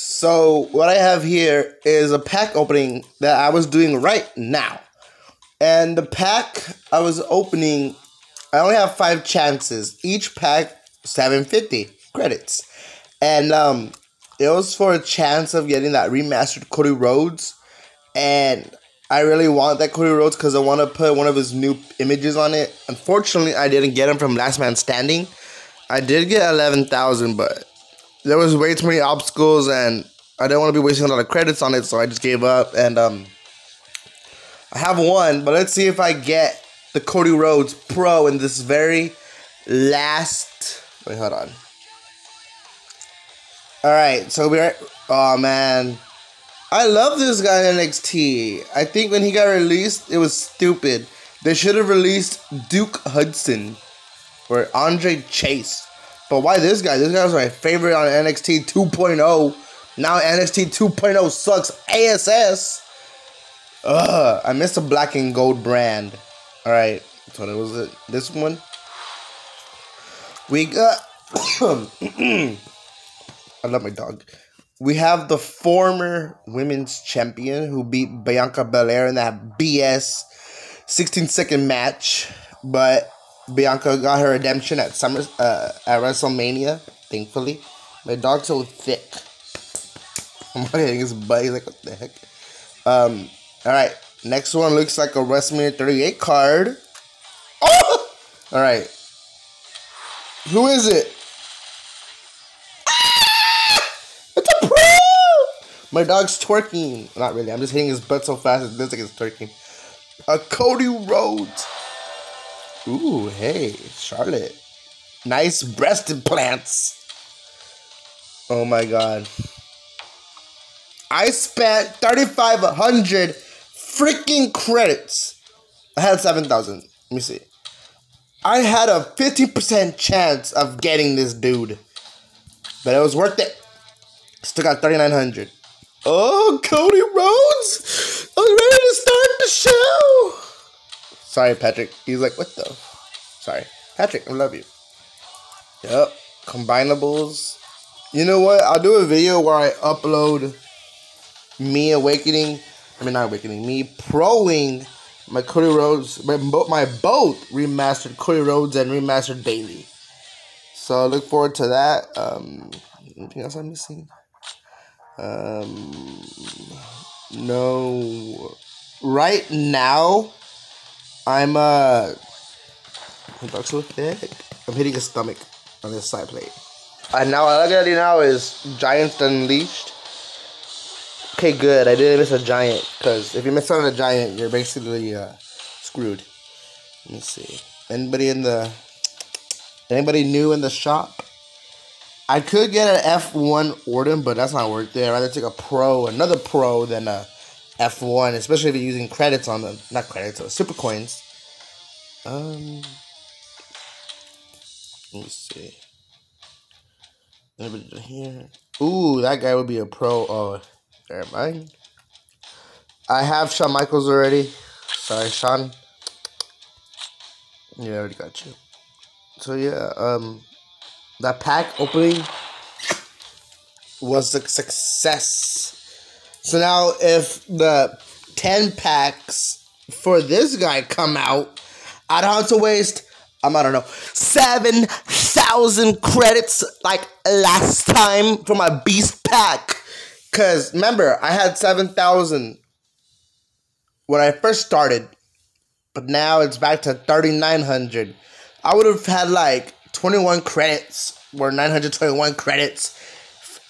So what I have here is a pack opening that I was doing right now. And the pack I was opening, I only have five chances. Each pack, 750 credits. And um, it was for a chance of getting that remastered Cody Rhodes. And I really want that Cody Rhodes because I want to put one of his new images on it. Unfortunately, I didn't get him from Last Man Standing. I did get 11,000, but there was way too many obstacles and I didn't want to be wasting a lot of credits on it, so I just gave up. And um, I have one, but let's see if I get the Cody Rhodes Pro in this very last. Wait, hold on. All right, so we're. Oh man, I love this guy in NXT. I think when he got released, it was stupid. They should have released Duke Hudson or Andre Chase. But why this guy? This guy was my favorite on NXT 2.0. Now NXT 2.0 sucks ASS. Ugh, I missed a black and gold brand. All right, so that was it. This one. We got. I love my dog. We have the former women's champion who beat Bianca Belair in that BS 16 second match, but Bianca got her redemption at Summer uh, at WrestleMania. Thankfully, my dog's so thick. I'm hitting his butt. He's like, what the heck? Um. All right. Next one looks like a WrestleMania 38 card. Oh! All right. Who is it? It's a pro! My dog's twerking. Not really. I'm just hitting his butt so fast it looks like it's twerking. A Cody Rhodes. Ooh, hey, Charlotte. Nice breast implants. Oh my god. I spent 3,500 freaking credits. I had 7,000. Let me see. I had a 50% chance of getting this dude. But it was worth it. Still got 3,900. Oh, Cody Rhodes! I was ready to start the show! Sorry, Patrick. He's like, what the? Sorry. Patrick, I love you. Yep. Combinables. You know what? I'll do a video where I upload me awakening. I mean, not awakening. Me proing my Cody Rhodes, my, my both remastered Cody Rhodes and remastered Bayley. So I look forward to that. Um, anything else I'm missing? Um, no. Right now, I'm uh. My dog's so thick. I'm hitting his stomach on this side plate. And now all I gotta do now is Giants Unleashed. Okay, good. I didn't miss a giant because if you miss on a giant, you're basically uh, screwed. Let me see. Anybody in the anybody new in the shop? I could get an F1 Orton, but that's not worth it. I'd rather take a Pro, another Pro, than a F1, especially if you're using credits on them. Not credits, uh, super coins. Um, let me see. Anybody here? Ooh, that guy would be a pro. Oh, never mind. I have Shawn Michaels already. Sorry, Shawn. Yeah, I already got you. So yeah, um, that pack opening was a success. So now, if the ten packs for this guy come out, I don't have to waste. Um, I don't know, seven thousand credits like last time for my beast pack. Cause remember, I had seven thousand when I first started, but now it's back to thirty nine hundred. I would have had like twenty one credits or nine hundred twenty one credits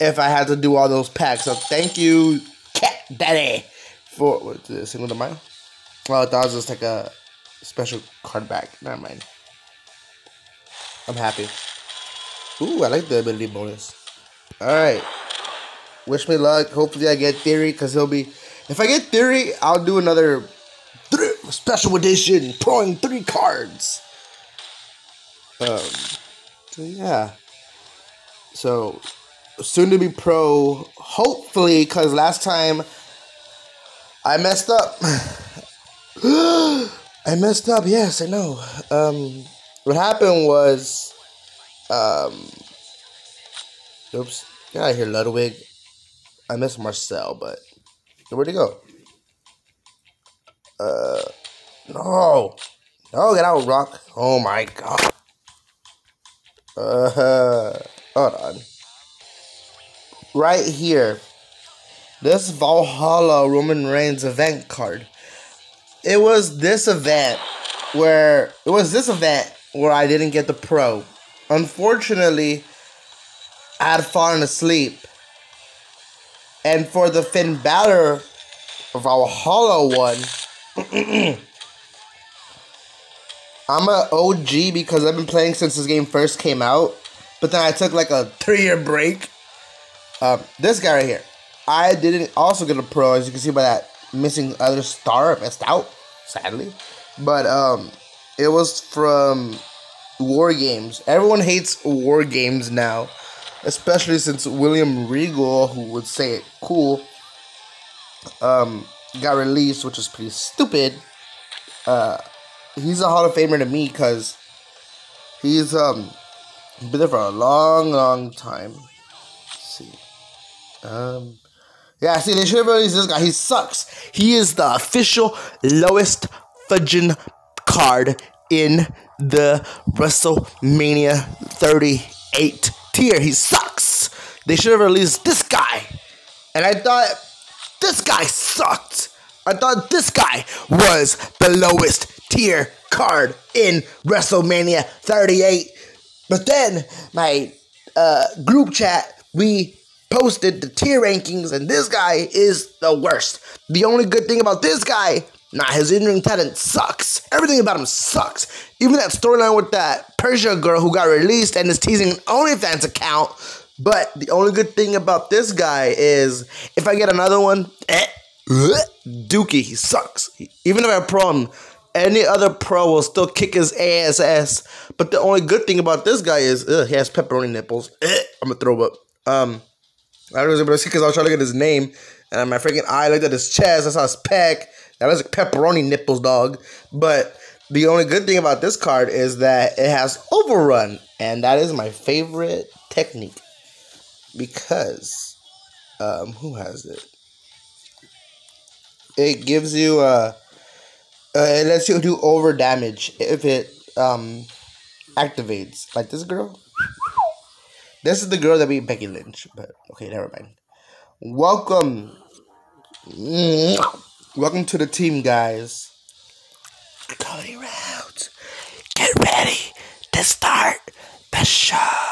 if I had to do all those packs. So thank you, Cat Daddy, for what is it, single to mile. Well, that was just like a special card back. Never mind. I'm happy. Ooh, I like the ability bonus. Alright. Wish me luck. Hopefully I get Theory, because he'll be... If I get Theory, I'll do another special edition, throwing three cards. Um, so yeah. So, soon to be pro, hopefully, because last time I messed up. I messed up, yes, I know. Um, what happened was, um, oops, out of here, Ludwig. I miss Marcel, but where'd he go? Uh, no, no, get out, Rock. Oh my god. Uh, hold on. Right here, this Valhalla Roman Reigns event card. It was this event where it was this event where I didn't get the pro. Unfortunately, I had fallen asleep. And for the Finn Balor Valhalla one, I'm a OG because I've been playing since this game first came out. But then I took like a three year break. Um, this guy right here, I didn't also get a pro as you can see by that missing other star missed out, sadly. But um, it was from War Games. Everyone hates War Games now, especially since William Regal, who would say it cool, um, got released, which is pretty stupid. Uh, he's a Hall of Famer to me because he's um been there for a long, long time. Let's see, um, yeah, see, they should have released this guy. He sucks. He is the official lowest fudging card in the WrestleMania 38 tier. He sucks. They should have released this guy. And I thought this guy sucked. I thought this guy was the lowest tier card in WrestleMania 38. But then my uh, group chat, we posted the tier rankings, and this guy is the worst. The only good thing about this guy, nah, his in-ring talent sucks. Everything about him sucks. Even that storyline with that Persia girl who got released and is teasing an OnlyFans account. But the only good thing about this guy is if I get another one, eh, Dookie, he sucks. Even if I pro him, any other pro will still kick his ass. But the only good thing about this guy is ugh, he has pepperoni nipples. Eh, I'm gonna throw up. Um, I was able to see because I was trying to look at his name, and my freaking eye looked at his chest. I saw his pec. That was like pepperoni nipples, dog. But the only good thing about this card is that it has overrun, and that is my favorite technique because um, who has it? It gives you uh, uh it lets you do over damage if it um activates like this girl. This is the girl that beat Becky Lynch, but okay, never mind. Welcome, welcome to the team, guys. Cody Rhodes, get ready to start the show.